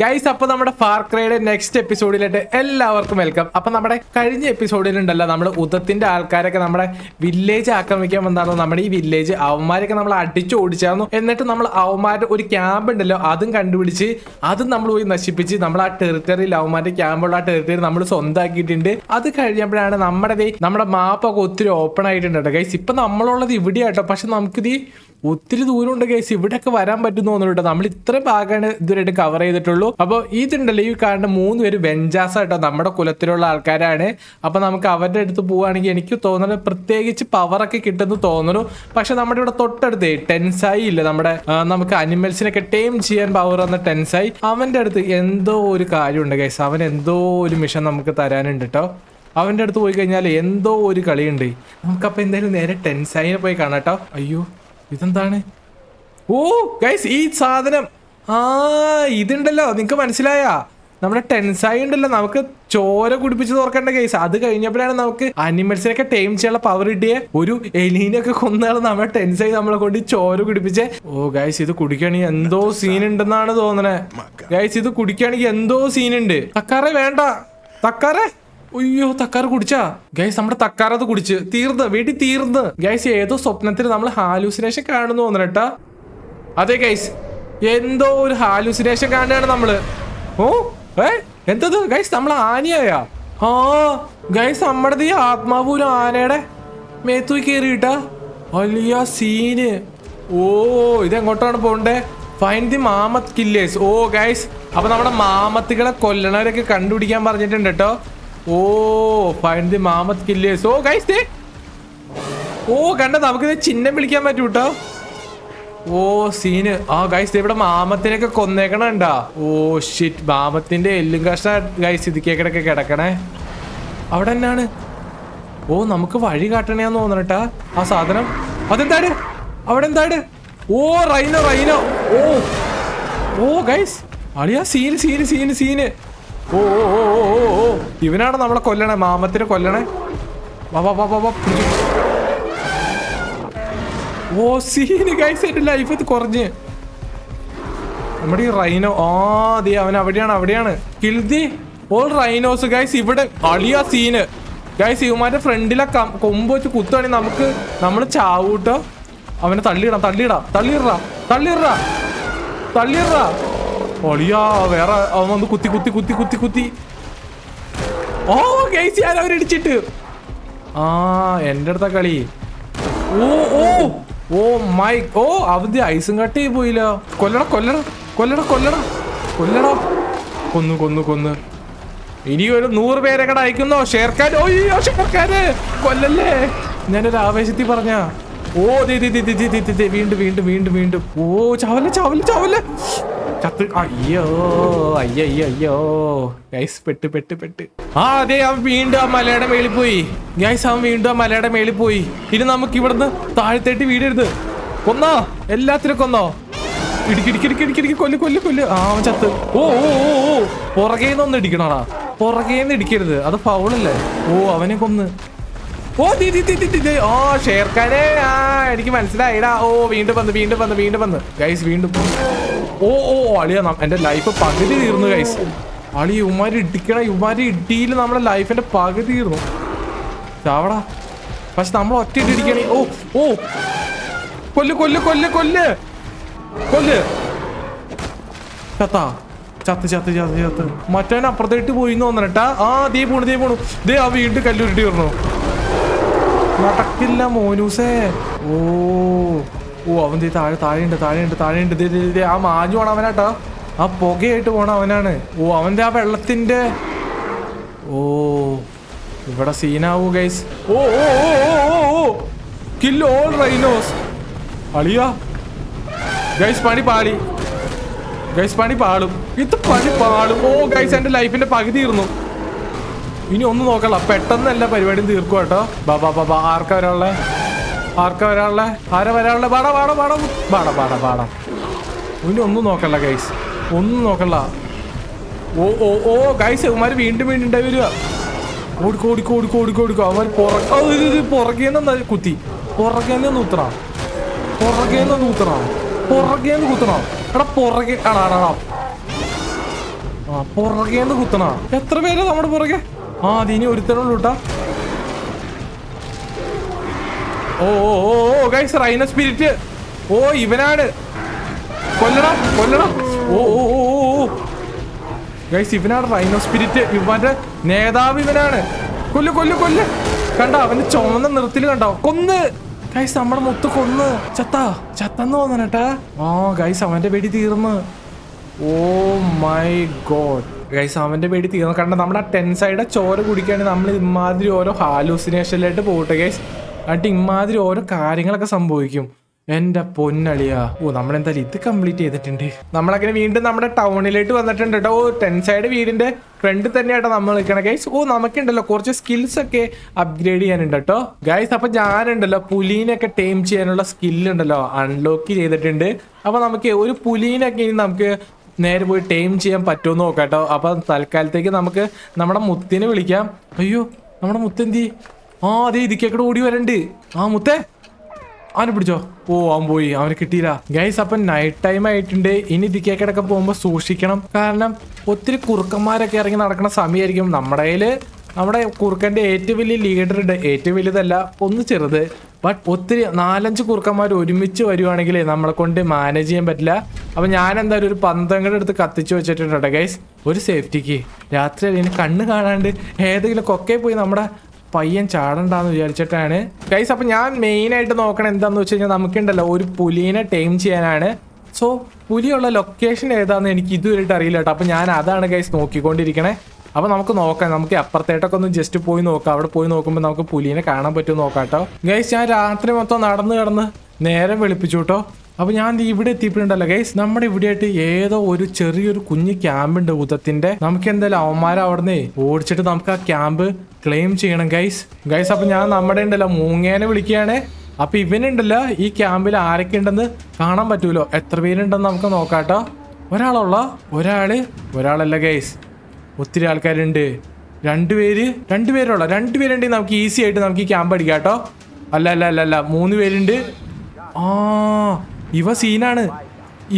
Guys അപ്പൊ നമ്മുടെ ഫാർക്രയുടെ next എപ്പിസോഡിലായിട്ട് എല്ലാവർക്കും വെൽക്കം അപ്പൊ നമ്മുടെ കഴിഞ്ഞ എപ്പിസോഡിലുണ്ടല്ലോ നമ്മൾ ഉദത്തിന്റെ ആൾക്കാരൊക്കെ നമ്മുടെ വില്ലേജ് ആക്രമിക്കാൻ വന്നായിരുന്നു നമ്മുടെ ഈ വില്ലേജ് അവന്മാരൊക്കെ നമ്മൾ അടിച്ചു ഓടിച്ചായിരുന്നു എന്നിട്ട് നമ്മൾ അവന്മാരുടെ ഒരു ക്യാമ്പ് ഉണ്ടല്ലോ അതും കണ്ടുപിടിച്ച് അതും നമ്മൾ പോയി നശിപ്പിച്ച് നമ്മൾ ആ ടെറിട്ടറിയിൽ അവന്മാരുടെ ക്യാമ്പുള്ള ആ ടെറിട്ടറി നമ്മൾ സ്വന്തമാക്കിയിട്ടുണ്ട്. അത് കഴിഞ്ഞപ്പോഴാണ് നമ്മുടെ നമ്മുടെ മാപ്പൊക്കെ ഒത്തിരി ഓപ്പൺ ആയിട്ടുണ്ട് ഗൈസ് ഇപ്പൊ നമ്മളുള്ളത് ഇവിടെയാട്ടോ പക്ഷെ നമുക്കിത് ഒത്തിരി ദൂരമുണ്ട് ഗൈസ് ഇവിടെയൊക്കെ വരാൻ പറ്റുന്നു തോന്നുന്നുണ്ടോ നമ്മൾ ഇത്ര ഭാഗമാണ് ഇതുവരെയായിട്ട് കവർ ചെയ്തിട്ടുള്ളൂ. അപ്പോൾ ഇതുണ്ടല്ലോ ഈ കാണുന്ന മൂന്ന് പേര് വെഞ്ചാസ് കേട്ടോ നമ്മുടെ കുലത്തിലുള്ള ആൾക്കാരാണ്. അപ്പൊ നമുക്ക് അവരുടെ അടുത്ത് പോവുകയാണെങ്കിൽ എനിക്ക് തോന്നുന്നത് പ്രത്യേകിച്ച് പവറൊക്കെ കിട്ടുന്നു തോന്നുന്നു. പക്ഷെ നമ്മുടെ ഇവിടെ തൊട്ടടുത്ത് ടെൻസായി ഇല്ല നമ്മുടെ നമുക്ക് അനിമൽസിനൊക്കെ ടേം ചെയ്യാൻ പവർ വന്ന ടെൻസായി. അവന്റെ അടുത്ത് എന്തോ ഒരു കാര്യമുണ്ട് ഗൈസ് അവൻ എന്തോ ഒരു മിഷൻ നമുക്ക് തരാനുണ്ട് കേട്ടോ അവന്റെ അടുത്ത് പോയി കഴിഞ്ഞാൽ എന്തോ ഒരു കളിയുണ്ട്. നമുക്കപ്പോൾ എന്തായാലും നേരെ ടെൻസായിനെ പോയി കാണാം കേട്ടോ അയ്യോ ഇതെന്താണ്? ഓ ഗൈസ് ഈ സാധനം ആ ഇതുണ്ടല്ലോ. നിങ്ങക്ക് മനസ്സിലായാ? നമ്മുടെ ടെൻസായി ഉണ്ടല്ലോ. നമുക്ക് ചോര കുടിപ്പിച്ച് തുറക്കേണ്ട കേസ് അത് കഴിഞ്ഞപ്പോഴാണ് നമുക്ക് അനിമൽസിനൊക്കെ ടൈം ചെയ്യാനുള്ള പവർ കിട്ടിയേ. ഒരു എലീനൊക്കെ കൊന്നാണ് നമ്മുടെ ടെൻസായി നമ്മളെ കൊണ്ട് ചോര കുടിപ്പിച്ച്. ഓ ഗൈസ് ഇത് കുടിക്കുകയാണെങ്കിൽ എന്തോ സീൻ ഉണ്ടെന്നാണ് തോന്നണേ. ഗൈസ് ഇത് കുടിക്കുകയാണെങ്കിൽ എന്തോ സീൻ ഉണ്ട്. തക്കാറെ വേണ്ട. തക്കാറെ? അയ്യോ തക്കാർ കുടിച്ചാ? ഗൈസ് നമ്മുടെ തക്കാർ അത് കുടിച്ച്. തീർന്ന് വീട്ടിൽ തീർന്ന്. ഗൈസ് ഏതോ സ്വപ്നത്തിൽ നമ്മൾ ഹാലൂസിനേഷൻ കാണുന്നു തോന്നണട്ടാ അതെ ഗൈസ് എന്തോ ഒരു ഹാലുസിനേഷൻ കാണുകയാണ് നമ്മൾ. ഓ ഏ എന്തത്? ഗൈസ് നമ്മൾ ആനയായ? ആ ഗൈസ് നമ്മുടെ ഈ ആത്മാവൂരും ആനയുടെ മേത്തു കയറിയിട്ടാ വലിയ സീന് ഓ ഇതെങ്ങോട്ടാണ് പോണ്ടേ? Find the mammoth killers oh guys അപ്പൊ നമ്മുടെ മാമത്തുകളെ കൊല്ലണവരൊക്കെ കണ്ടുപിടിക്കാൻ പറഞ്ഞിട്ടുണ്ട് കേട്ടോ ഓ find the mammoth killers oh guys ഓ കണ്ട നമുക്കിത് ചിഹ്നം വിളിക്കാൻ പറ്റൂ കേട്ടോ ഓ സീന്. ആ ഗൈസ് ഇവിടെ മാമത്തിനൊക്കെ കൊന്നേക്കണണ്ടാ. ഓ ഷിറ്റ് മാമത്തിന്റെ എല്ലും കഷ്ട ഗൈസ് ഇതിക്കേക്കിടക്കെ കിടക്കണേ. അവിടെ എന്നാണ്? ഓ നമുക്ക് വഴി കാട്ടണേന്ന് തോന്നണട്ടാ. ആ സാധനം. അതെന്താണ് അവിടെ എന്താണ് ഓ റൈനോ റൈനോ. ഓ. ഓ ഗൈസ് അളിയാ സീന് സീന് സീന് സീന്. ഓ ഓ ഓ ഓ ഓ ഇവനാണ് നമ്മളെ കൊല്ലണേ? മാമത്തിനെ കൊല്ലണേ? വാ വാ വാ വാ. ഓ സീന് ഗൈസ് എന്റെ ലൈഫ് ഇത് കുറഞ്ഞ്. നമ്മുടെ ഈ റൈനോ ആ ദേ അവൻ അവിടെയാണ് അവിടെയാണ്. കിൽദി ഓൾ റൈനോസ് ഗൈസ് ഇവിടെ അളിയ സീന്. ഗൈസ് ഇവന്മാരുടെ ഫ്രണ്ടിലെ കൊമ്പ് വെച്ച് കുത്തുവാണെങ്കിൽ നമുക്ക് നമ്മൾ ചാവൂട്ടോ. അവനെ തള്ളിയിടാം തള്ളിയിടാം തള്ളിയിടാ തള്ളിയിടാ തള്ളിയിടാ ഒളിയാ വേറെ അവൻ വന്ന് കുത്തി കുത്തി കുത്തി കുത്തി കുത്തി. ഓ ഗൈസ് ഞാൻ അവരിടിച്ചിട്ട് ആ എന്റെ അടുത്ത കളി. ഓ ഓ. ഓ മൈ ഓ അവധി ഐസും കട്ട് ചെയ്ത് പോയില്ല. കൊല്ലട കൊല്ലട കൊല്ലട കൊല്ലട കൊല്ലട. കൊന്നു കൊന്നു കൊന്നു. ഇനി ഒരു നൂറ് പേരെ കട അയക്കുന്നോ. ഷേർക്കാൻ ഓയ്യോ ഷേർഖാന് കൊല്ലല്ലേ? ഞാനൊരു ആവേശത്തിൽ പറഞ്ഞ. ഓ ദേ വീണ്ടും വീണ്ടും വീണ്ടും വീണ്ടും. ഓ ചാവല്ല ചാവല്ല ചാവല്ല. ചത്ത്. അയ്യോ അയ്യോ അയ്യോ ഗൈസ് പെട്ട് പെട്ട് പെട്ട്. ആ അതെ അവൻ വീണ്ടും ആ മലയുടെ മേളിൽ പോയി. ഗൈസ് അവൻ വീണ്ടും ആ മലയുടെ മേളിൽ പോയി. ഇനി നമുക്ക് ഇവിടുന്ന് താഴത്തേട്ട് വീടരുത് കൊന്നോ? എല്ലാത്തിനും കൊന്നോ? ഇടിക്ക് ഇടിക്ക് ഇടിക്ക് ഇടിക്ക് ഇടിക്ക്. കൊല്ല് കൊല്ല് കൊല്ല്. ആ അവൻ ചത്ത്. ഓ ഓ ഓ ഓ. പുറകേന്ന് ഒന്ന് ഇടിക്കണോടാ. പുറകേന്ന് ഇടിക്കരുത്. അത് ഫൗളല്ലേ ഓ അവനെ കൊന്ന്. ഓ തീ തീ തീ തീ. ഓ ഷേർഖാനെ ആ എനിക്ക് മനസ്സിലായിടാ. ഓ വീണ്ടും വന്ന് വീണ്ടും വന്ന് വീണ്ടും വന്ന്. ഗൈസ് വീണ്ടും. ഓ ഓ അളിയാ എന്റെ ലൈഫ് പകുതി തീർന്നു ഗൈസ് അളി ഉമാരി ഇടിക്കണ ഉമാരി ഇടിയിൽ നമ്മുടെ ലൈഫിന്റെ പകുതി തീർന്നു. ചാവടാ. പക്ഷെ നമ്മൾ ഒറ്റ ഓ ഓ. കൊല്ല് കൊല്ല് കൊല്ല് കൊല്ല്. കൊല്ല്. ചത്താ. ചത്ത് ചത്ത് ചത്ത് ചത്ത്. മറ്റവൻ അപ്പുറത്തേട്ട് പോയി തോന്നണട്ടാ. ആ ദേ പോണു ദേ പോണു. ദേ ആ വീണ്ടും കല്ലുരുട്ടി വരണു. നടക്കില്ല മോനൂസേ. ഓ ഓ അവൻ ദേ താഴെ താഴെയുണ്ട് താഴെയുണ്ട് താഴെയുണ്ട്. ദേ ദേ ആ മാഞ്ഞു പോണ അവനാട്ടോ. ആ പുകയായിട്ട് പോണ അവനാണ്. ഓ അവന്റെ ആ വെള്ളത്തിന്റെ ഓ ഇവിടെ സീനാവൂ ഗൈസ് ഓ ഓ ഓ കിൽ ഓൾ റൈനോസ് അളിയാ. ഗൈസ് പണി പാളി. ഗൈസ് പണി പാളും. ഇത് പണി പാളും. ഓ ഗൈസ് എന്റെ ലൈഫിന്റെ പകുതി തീർന്നു. ഇനി ഒന്നും നോക്കണ്ട. പെട്ടെന്ന് എല്ലാ പരിപാടിയും തീർക്കും കേട്ടോ. ബാബാ ബാബാ ആർക്കാ വരാനുള്ളേ ആർക്കാ വരാനുള്ളേ ആരാ വരാനുള്ളേ പാടാ പാടാ പാടാ പാടാ പാടാ പാടാ ഇനി ഒന്നും നോക്കണ്ട ഗൈസ് ഒന്നും നോക്കണ്ട. ഓ ഓ ഓ ഗൈസ് അവന്മാര് വീണ്ടും വീണ്ടും ഉണ്ടായി വരിക. ഓടിക്കോ ഓടിക്കോ ഓടിക്കോ ഓടിക്കോ ഓടിക്കോ അവന്മാർ പുറകെ പുറകേന്ന് കുത്തി? പുറകേന്ന് നൂത്തണം പുറകേന്ന് നൂത്തണം പുറകേന്ന് കുത്തണം. എടാ പുറകെ ആടാ ആ പുറകേന്ന് കുത്തണ. എത്ര പേരാ നമ്മുടെ പുറകെ? ആ അതിനി ഒരുത്തനുള്ളൂ കേട്ടാ ഓ ഓ ഓ ഓ ഗൈസ് റൈന സ്പിരിറ്റ് ഓ ഇവനാണ്. കൊല്ലണം കൊല്ലണം ഓ ഓ ഓ ഓ ഗൈസ് ഇവനാണ് റൈനോ സ്പിരിറ്റ് ഇവന്റെ നേതാവ് ഇവനാണ്. കൊല്ലു കൊല്ലു കൊല്ലു. കണ്ട അവന്റെ ചുമന്ന നിറത്തിൽ കണ്ടോ. കൊന്ന്. ഗൈസ് നമ്മുടെ മുത്ത് കൊന്ന്. ചത്ത ചത്തന്ന് തോന്നണട്ടാ. ആ ഗൈസ് അവന്റെ വെടി തീർന്ന്. ഓ മൈ ഗോഡ് ഗൈസ് അവന്റെ പേടി തീർന്നു. കാരണം നമ്മുടെ ആ ടെൻ സൈഡ് ചോര കുടിക്കുകയാണെങ്കിൽ നമ്മൾ ഇമാതിരി ഓരോ ഹാലൂസിനേഷനിലായിട്ട് പോകട്ടെ ഗൈസ് എന്നിട്ട് ഇമാതിരി ഓരോ കാര്യങ്ങളൊക്കെ സംഭവിക്കും. എന്റെ പൊന്നളിയാ. ഓ നമ്മളെന്തായാലും ഇത് കംപ്ലീറ്റ് ചെയ്തിട്ടുണ്ട്. നമ്മളങ്ങനെ വീണ്ടും നമ്മുടെ ടൗണിലേക്ക് വന്നിട്ടുണ്ട് കേട്ടോ ഓ ടെൻസൈഡ് വീടിന്റെ ഫ്രണ്ടിൽ തന്നെയാട്ടോ നമ്മൾ നിൽക്കണം ഗൈസ് ഓ നമുക്കുണ്ടല്ലോ കുറച്ച് സ്കിൽസ് ഒക്കെ അപ്ഗ്രേഡ് ചെയ്യാനുണ്ട് കേട്ടോ ഗൈസ് അപ്പൊ ഞാനുണ്ടല്ലോ പുലീനൊക്കെ ടൈം ചെയ്യാനുള്ള സ്കില്ലുണ്ടല്ലോ അൺലോക്ക് ചെയ്തിട്ടുണ്ട്. അപ്പൊ നമുക്ക് ഒരു പുലീനൊക്കെ ഇനി നമുക്ക് നേരെ പോയി ടൈം ചെയ്യാൻ പറ്റുമെന്ന് നോക്കാട്ടോ. കേട്ടോ അപ്പൊ തൽക്കാലത്തേക്ക് നമുക്ക് നമ്മുടെ മുത്തിനെ വിളിക്കാം. അയ്യോ നമ്മുടെ മുത്തെന്തി ആ അതെ ഇതിക്കേക്കട ഓടി വരണ്ട്. ആ മുത്തേ. അവനെ പിടിച്ചോ? ഓ അവൻ പോയി. അവന് കിട്ടിയില്ല. ഗൈസ് അപ്പം നൈറ്റ് ടൈം ആയിട്ടുണ്ട്. ഇനി ഇതിക്കേക്കടൊക്കെ പോകുമ്പോൾ സൂക്ഷിക്കണം. കാരണം ഒത്തിരി കുറുക്കന്മാരൊക്കെ ഇറങ്ങി നടക്കുന്ന സമയമായിരിക്കും. നമ്മുടെ കയ്യിൽ നമ്മുടെ കുറുക്കന്റെ ഏറ്റവും വലിയ ലീഡർ ഏറ്റവും വലിയതല്ല ഒന്ന് ചെറുത്. ബട്ട് ഒത്തിരി നാലഞ്ച് കുറുക്കന്മാർ ഒരുമിച്ച് വരുവാണെങ്കിൽ നമ്മളെ കൊണ്ട് മാനേജ് ചെയ്യാൻ പറ്റില്ല. അപ്പം ഞാൻ എന്തായാലും ഒരു പന്തങ്ങളുടെ അടുത്ത് കത്തിച്ച് വെച്ചിട്ടുണ്ട് ഗൈസ് ഒരു സേഫ്റ്റിക്ക് രാത്രി അതിന് കണ്ണ് കാണാണ്ട് ഏതെങ്കിലും കൊക്കെ പോയി നമ്മുടെ പയ്യൻ ചാടണ്ടാന്ന് വിചാരിച്ചിട്ടാണ്. ഗൈസ് അപ്പം ഞാൻ മെയിനായിട്ട് നോക്കണം എന്താണെന്ന് വെച്ച് കഴിഞ്ഞാൽ നമുക്കുണ്ടല്ലോ ഒരു പുലിനെ ടൈം ചെയ്യാനാണ്. സോ പുലിയുള്ള ലൊക്കേഷൻ ഏതാണെന്ന് എനിക്ക് ഇതുവരെയായിട്ട് അറിയില്ല കേട്ടോ അപ്പം ഞാൻ അതാണ് ഗൈസ് നോക്കിക്കൊണ്ടിരിക്കണേ. അപ്പൊ നമുക്ക് നോക്കാം നമുക്ക് അപ്പുറത്തേട്ടൊക്കെ ഒന്ന് ജസ്റ്റ് പോയി നോക്കാം. അവിടെ പോയി നോക്കുമ്പോൾ നമുക്ക് പുലിനെ കാണാൻ പറ്റുമോ നോക്കാം കേട്ടോ ഗൈസ് ഞാൻ രാത്രി മൊത്തം നടന്ന് കിടന്ന് നേരം വെളുപ്പിച്ചു കേട്ടോ അപ്പൊ ഞാൻ ഇവിടെ എത്തിയിട്ടുണ്ടല്ലോ ഗൈസ് നമ്മുടെ ഇവിടെയായിട്ട് ഏതോ ഒരു ചെറിയൊരു കുഞ്ഞ് ക്യാമ്പ് ഉണ്ട് നമുക്ക് എന്തായാലും അവന്മാരെ അവിടുന്ന് ഓടിച്ചിട്ട് നമുക്ക് ആ ക്യാമ്പ് ക്ലെയിം ചെയ്യണം ഗൈസ് ഗൈസ് അപ്പൊ ഞാൻ നമ്മുടെ ഉണ്ടല്ലോ മൂങ്ങേനെ വിളിക്കുകയാണ്. അപ്പൊ ഇവനുണ്ടല്ലോ ഈ ക്യാമ്പിൽ ആരൊക്കെ ഉണ്ടെന്ന് കാണാൻ പറ്റൂലോ? എത്ര പേരുണ്ടെന്ന് നമുക്ക് നോക്കാട്ടോ ഒരാളുള്ള ഒരാൾ ഒരാളല്ല ഗൈസ് ഒത്തിരി ആൾക്കാരുണ്ട്. രണ്ടുപേര് രണ്ടുപേരുള്ള രണ്ടുപേരുണ്ടെങ്കിൽ നമുക്ക് ഈസി ആയിട്ട് നമുക്ക് ഈ ക്യാമ്പ് അടിക്കാം കേട്ടോ. അല്ല അല്ല അല്ല അല്ല മൂന്ന് പേരുണ്ട്. ആ ഇവ സീനാണ്.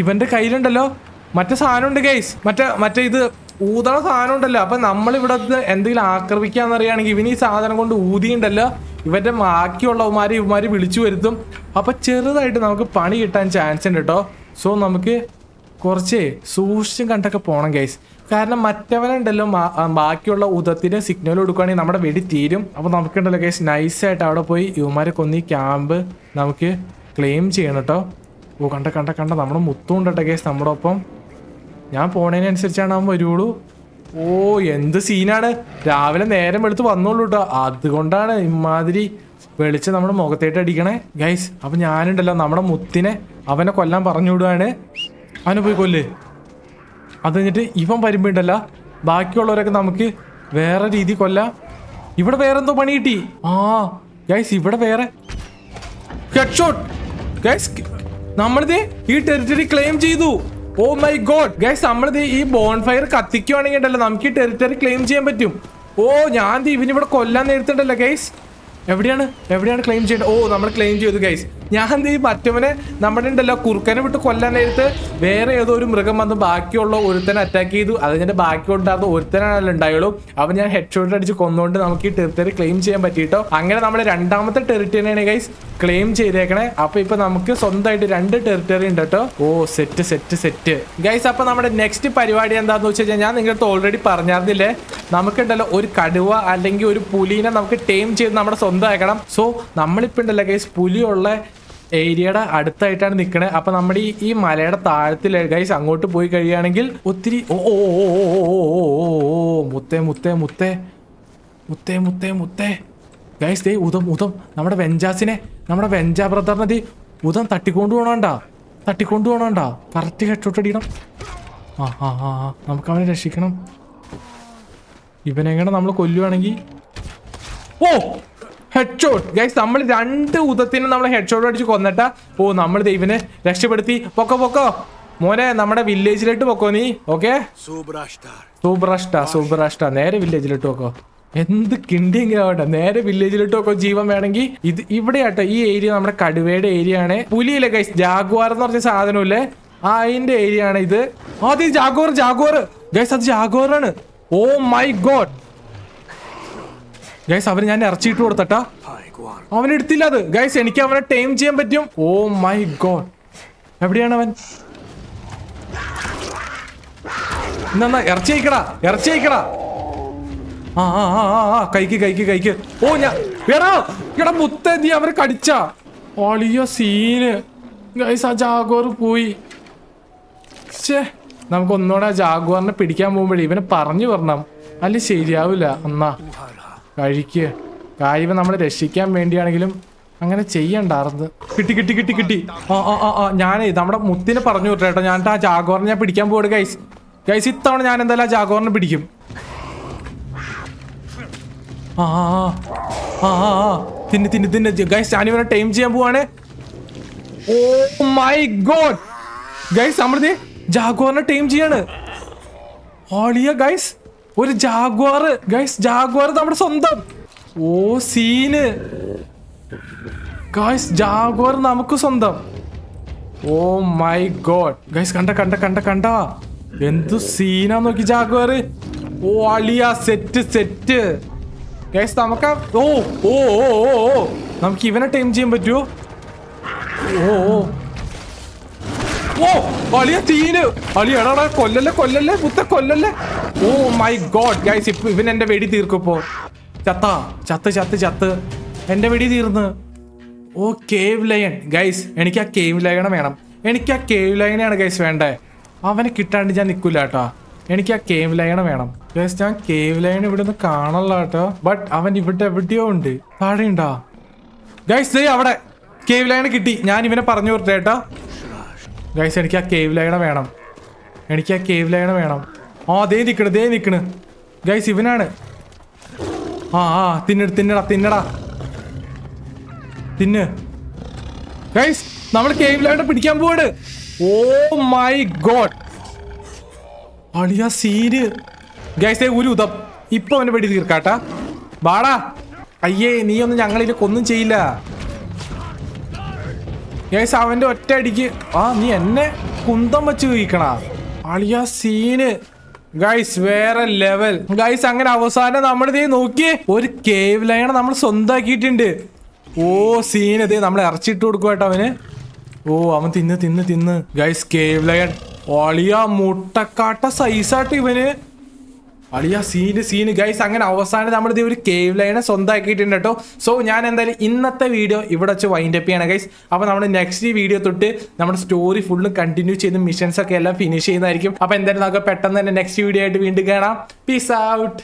ഇവന്റെ കയ്യിലുണ്ടല്ലോ. മറ്റേ സാധനം ഉണ്ട് ഗൈസ് മറ്റേ മറ്റേ ഇത് ഊതണ സാധനം ഉണ്ടല്ലോ അപ്പൊ നമ്മൾ ഇവിടെ എന്തെങ്കിലും ആക്രമിക്കാന്നറിയാണെങ്കിൽ ഇവന് ഈ സാധനം കൊണ്ട് ഊതിയുണ്ടല്ലോ. ഇവന്റെ ബാക്കിയുള്ളവന്മാരെ ഇവന്മാര് വിളിച്ചു വരുത്തും. അപ്പൊ ചെറുതായിട്ട് നമുക്ക് പണി കിട്ടാൻ ചാൻസ് ഉണ്ട് കേട്ടോ. സോ നമുക്ക് കുറച്ച് സൂക്ഷിച്ചും കണ്ടൊക്കെ പോണം ഗൈസ് കാരണം മറ്റവനുണ്ടല്ലോ ബാക്കിയുള്ള ഉദത്തിന് സിഗ്നൽ കൊടുക്കുകയാണെങ്കിൽ നമ്മുടെ വെടി തീരും. അപ്പൊ നമുക്കുണ്ടല്ലോ ഗൈസ് നൈസായിട്ട് അവിടെ പോയി യുവമാരെ കൊന്നി ക്യാമ്പ് നമുക്ക് ക്ലെയിം ചെയ്യണം കേട്ടോ ഓ കണ്ട കണ്ട കണ്ട നമ്മുടെ മുത്തുണ്ടട്ടെ ഗൈസ് നമ്മുടെ ഒപ്പം ഞാൻ പോണതിനനുസരിച്ചാണ് അവൻ വരുള്ളൂ. ഓ എന്ത് സീനാണ് രാവിലെ നേരം വെളുത്ത് വന്നോളൂ കേട്ടോ അതുകൊണ്ടാണ് ഇമാതിരി വെളിച്ചം നമ്മുടെ മുഖത്തേട്ട് അടിക്കണേ. ഗൈസ് അപ്പൊ ഞാനുണ്ടല്ലോ നമ്മുടെ മുത്തിനെ അവനെ കൊല്ലാൻ പറഞ്ഞു വിടുവാണ് അവനെ പോയി കൊല്ലേ. അത് കഴിഞ്ഞിട്ട് ഇവൻ വരുമ്പോണ്ടല്ല ബാക്കിയുള്ളവരൊക്കെ നമുക്ക് വേറെ രീതി കൊല്ലാം. ഇവിടെ വേറെ എന്തോ പണി കിട്ടി. ആ ഗൈസ് ഇവിടെ വേറെ. ഹെഡ്ഷോട്ട് നമ്മളിത് ഈ ടെറിറ്ററി ക്ലെയിം ചെയ്തു. ഓ മൈ ഗോഡ് ഗൈസ് നമ്മളിത് ഈ ബോൺ ഫയർ കത്തിക്കുവാണെങ്കിൽ ഉണ്ടല്ലോ നമുക്ക് ഈ ടെറിറ്ററി ക്ലെയിം ചെയ്യാൻ പറ്റും. ഓ ഞാൻ ഇവനിവിടെ കൊല്ലാൻ നേരത്തുണ്ടല്ലോ ഗൈസ് എവിടെയാണ്? എവിടെയാണ് ക്ലെയിം ചെയ്യേണ്ടത്? ഓ നമ്മൾ ക്ലെയിം ചെയ്തു ഗൈസ് ഞാൻ എന്ത് ഈ മറ്റവനെ നമ്മുടെ ഉണ്ടല്ലോ കുറുക്കനെ വിട്ട് കൊല്ലാൻ നേരത്ത് വേറെ ഏതോ ഒരു മൃഗം വന്ന് ബാക്കിയുള്ള ഒരുത്തനെ അറ്റാക്ക് ചെയ്തു. അത് ഞാൻ ബാക്കി ഉണ്ടാകുന്ന ഒരുത്തനാണല്ലോ ഉണ്ടായുള്ളൂ. അവൻ ഞാൻ ഹെഡ് ഷോട്ട് അടിച്ച് കൊന്നുകൊണ്ട് നമുക്ക് ഈ ടെറിറ്ററി ക്ലെയിം ചെയ്യാൻ പറ്റിയിട്ടോ? അങ്ങനെ നമ്മൾ രണ്ടാമത്തെ ടെറിറ്ററിയാണ് ഗൈസ് ക്ലെയിം ചെയ്തേക്കണേ. അപ്പൊ ഇപ്പൊ നമുക്ക് സ്വന്തമായിട്ട് രണ്ട് ടെറിറ്ററി ഉണ്ട് കേട്ടോ. ഓ സെറ്റ് സെറ്റ് സെറ്റ് ഗൈസ് അപ്പൊ നമ്മുടെ നെക്സ്റ്റ് പരിപാടി എന്താന്ന് വെച്ച് കഴിഞ്ഞാൽ ഞാൻ നിങ്ങളുടെ ഓൾറെഡി പറഞ്ഞായിരുന്നില്ലേ? നമുക്കുണ്ടല്ലോ ഒരു കടുവ അല്ലെങ്കിൽ ഒരു പുലിനെ നമുക്ക് ടേം ചെയ്ത് നമ്മുടെ സ്വന്തമാക്കണം. സോ നമ്മളിപ്പോ ഉണ്ടല്ലോ ഗൈസ് പുലിയുള്ള ഏരിയയുടെ അടുത്തായിട്ടാണ് നിൽക്കണേ അപ്പൊ നമ്മുടെ ഈ മലയുടെ താഴത്തിൽ ഗൈസ് അങ്ങോട്ട് പോയി കഴിയുകയാണെങ്കിൽ ഒത്തിരി ഓ ഓ മുത്തേ മുത്തേ മുത്തേ മുത്തേ മുത്തേ മുത്തേ ഗൈസ് ദേ ഉദം ഉദം നമ്മുടെ വെഞ്ചാസിനെ നമ്മുടെ വെഞ്ചാ ബ്രദറിനെ ദേ ഉദം തട്ടിക്കൊണ്ട് പോകണണ്ട തട്ടിക്കൊണ്ട് പോകണണ്ട കറക്റ്റ് കെട്ടോട്ടടിയണം അടിക്കണം ആ ആ ആ നമുക്ക് അവനെ രക്ഷിക്കണം ഇവനെങ്ങനെ നമ്മൾ കൊല്ലുവാണെങ്കിൽ ഓ ഹെഡ്ഷോട്ട് ഗൈസ് നമ്മൾ രണ്ട് ഉദത്തിനും നമ്മൾ ഹെഡ്ഷോട്ട് അടിച്ച് കൊന്നിട്ട. ഓ നമ്മൾ ദൈവനെ രക്ഷപ്പെടുത്തി. പൊക്കോ പൊക്കോ. മോനെ നമ്മുടെ വില്ലേജിലോട്ട് പൊക്കോ നീ. ഓക്കെ സൂബ്രാഷ്ട സൂബ്രാഷ്ട നേരെ വില്ലേജിലിട്ട് പൊക്കോ. എന്ത് കിണ്ടിയെങ്കിലും ആവട്ടെ. നേരെ വില്ലേജിലിട്ട് ഒക്കെ ജീവൻ വേണമെങ്കിൽ. ഇത് ഇവിടെയാട്ടോ ഈ ഏരിയ നമ്മുടെ കടുവയുടെ ഏരിയ ആണ്. പുലിയിലെ ഗൈസ് ജാഗ്വാർ എന്ന് പറഞ്ഞ സാധനമില്ലേ? ആ അതിന്റെ ഏരിയ ആണ് ഇത്. ആദ്യം ജാഗോർ ജാഗോർ ഗൈസ് അത് ജാഗോറാണ് ഓ മൈ ഗോഡ് ഗൈസ് അവന് ഞാൻ ഇറച്ചിട്ട് കൊടുത്തട്ടാ. അവൻ എടുത്തില്ല അത്. ഗൈസ് എനിക്ക് അവനെ ടൈം ചെയ്യാൻ പറ്റും. ഓ മൈ ഗോഡ് എവിടെയാണ് അവൻ? എന്നാ ഇറച്ചി അയക്കടാ ഇറച്ചി അയക്കടാ ആ ആ ആ ആ കൈക്ക് കൈക്ക് കൈക്ക് ഓ ഞാൻ എടാ എടാ മുത്ത നീ അവരെ കടിച്ചാ. ഒളിയോ സീന്. ഗൈസ് ആ ജാഗോർ പോയി. നമുക്ക് ഒന്നുകൂടെ ആ ജാഗോറിനെ പിടിക്കാൻ പോകുമ്പോഴേ ഇവനെ പറഞ്ഞു വരണം. അല്ലെ ശരിയാവില്ല. എന്നാ. കഴിക്ക്. കാര്യം നമ്മൾ രക്ഷിക്കാൻ വേണ്ടിയാണെങ്കിലും അങ്ങനെ ചെയ്യണ്ട അറുന്ന് കിട്ടി കിട്ടി കിട്ടി കിട്ടി. ആ ആ ആ ആ ഞാനേ നമ്മുടെ മുത്തിനെ പറഞ്ഞു വിട്ടേട്ടോ ഞാൻ ആ ജാഗോറിനെ ഞാൻ പിടിക്കാൻ പോവാണ് ഗൈസ് ഗൈസ് ഇത്തവണ ഞാൻ എന്തായാലും ആ ജാഗോറിനെ പിടിക്കും. ആ ആ ആ ആ തിന്ന് തിന്ന് തിന്ന്. ഗൈസ് ഞാനിവനെ ടൈം ചെയ്യാൻ പോവാണ്. ഓ മൈ ഗോഡ് ഗൈസ് നമ്മളിത് ജാഗോറിനെ ടൈം ചെയ്യാണ്. ഓളിയ ഗൈസ് ഒരു ജാഗ്വാർ. ഗൈസ് ജാഗ്വാർ നമ്മുടെ സ്വന്തം. ഓ സീന്. ഗൈസ് ജാഗ്വാർ നമുക്ക് സ്വന്തം. ഓ മൈ ഗോഡ് ഗൈസ് കണ്ട കണ്ട കണ്ട കണ്ട. എന്തു സീനാ നോക്കി ജാഗ്വാർ. ഓ അളിയ സെറ്റ് സെറ്റ് ഗൈസ് നമുക്ക് ഓ ഓ ഓ ഓ നമുക്ക് ഇവനെ ടൈം ചെയ്യാൻ പറ്റുമോ ഓ ഓ. ഓ എടാടാ കൊല്ലല്ലേ കൊല്ലല്ലേ പുത്ത കൊല്ലല്ലേ. ഓ മൈ ഗോഡ് ഗൈസ് ഇപ്പൊ ഇവൻ എന്റെ വെടി തീർക്കുപ്പോ ചത്ത ചത്ത് ചത്ത് ചത്ത്. എന്റെ വെടി തീർന്ന്. ഓ കേവ് ലയൺ ഗൈസ് എനിക്ക് ആ കേവ് ലയണം വേണം. എനിക്ക് ആ കേവ് ലയനാണ് ഗൈസ് വേണ്ടേ. അവനെ കിട്ടാണ്ട് ഞാൻ നിക്കൂല കേട്ടോ. എനിക്ക് ആ കേവ് ലയണ വേണം. ഗൈസ് ഞാൻ കേവ് ലയൺ ഇവിടെ നിന്ന് കാണല്ല കേട്ടോ. ബട്ട് അവൻ ഇവിടെ എവിടെയോ ഉണ്ട്. താഴെ ഉണ്ടോ ഗൈസ് അവിടെ. കേവ് ലയണ കിട്ടി. ഞാൻ ഇവനെ പറഞ്ഞു കൊടുത്തേ കേട്ടോ. ഗൈസ് എനിക്ക് ആ കേവ് ലൈണ വേണം. എനിക്ക് ആ കേവ് ലൈണ വേണം. ആ ദേ നിൽക്കണ് ദേ നിൽക്കണ് ഗൈസ് ഇവനാണ്. ആ ആ തിന്നിട തിന്നടാ തിന്നടാ. തിന്ന്. ഗൈസ് നമ്മൾ കേവ് ലൈണ പിടിക്കാൻ പോവാണ്. ഓ മൈ ഗോഡ്. അളിയ സീന്. ഗൈസ് ഒരു ഉദം. ഇപ്പൊ അവനെ വെടി തീർക്കാട്ടാ. ബാടാ അയ്യേ നീ ഒന്നും ഞങ്ങളിലേക്ക് ഒന്നും ചെയ്യില്ല. ഗൈസ് അവന്റെ ഒറ്റ അടിക്ക് ആ നീ എന്നെ കുന്തം വെച്ച് കഴിക്കണ അളിയ സീന് ഗൈസ് വേറെ ലെവൽ ഗൈസ് അങ്ങനെ അവസാനം നമ്മൾ ഇതേ നോക്കിയേ ഒരു കേവ് ലൈണ നമ്മൾ സ്വന്തമാക്കിയിട്ടുണ്ട് ഓ സീന് ഇതേ നമ്മൾ ഇറച്ചിട്ട് കൊടുക്കും കേട്ടോ അവന്. ഓ അവൻ തിന്ന് തിന്ന് തിന്ന്. ഗൈസ് കേവ് ലയൺ ഒളിയ മുട്ടക്കാട്ട സൈസാട്ട് ഇവന്. അളിയ സീന് സീന് ഗൈസ് അങ്ങനെ അവസാനം നമ്മൾ ഇത് ഒരു കേവ് ലൈനെ സ്വന്തമാക്കിയിട്ടുണ്ട് കേട്ടോ. സോ ഞാൻ എന്തായാലും ഇന്നത്തെ വീഡിയോ ഇവിടെ വെച്ച് വൈൻഡ് അപ്പ് ചെയ്യണം ഗൈസ് അപ്പോൾ നമ്മൾ നെക്സ്റ്റ് വീഡിയോ തൊട്ട് നമ്മുടെ സ്റ്റോറി ഫുള്ളും കണ്ടിന്യൂ ചെയ്ത് മിഷൻസ് ഒക്കെ എല്ലാം ഫിനിഷ് ചെയ്യുന്നതായിരിക്കും. അപ്പോൾ എന്തായാലും നമുക്ക് പെട്ടെന്ന് തന്നെ നെക്സ്റ്റ് വീഡിയോ ആയിട്ട് വീണ്ടും കാണാം. Peace out